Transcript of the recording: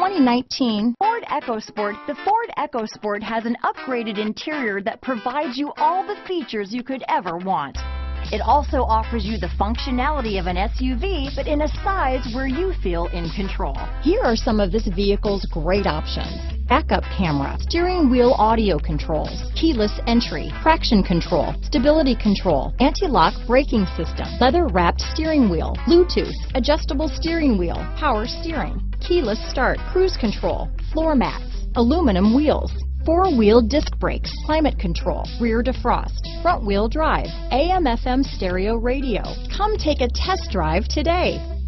2019 Ford EcoSport. The Ford EcoSport has an upgraded interior that provides you all the features you could ever want. It also offers you the functionality of an SUV, but in a size where you feel in control. Here are some of this vehicle's great options. Backup camera, steering wheel audio controls, keyless entry, traction control, stability control, anti-lock braking system, leather wrapped steering wheel, Bluetooth, adjustable steering wheel, power steering, keyless start, cruise control, floor mats, aluminum wheels, four-wheel disc brakes, climate control, rear defrost, front-wheel drive, AM FM stereo radio. Come take a test drive today.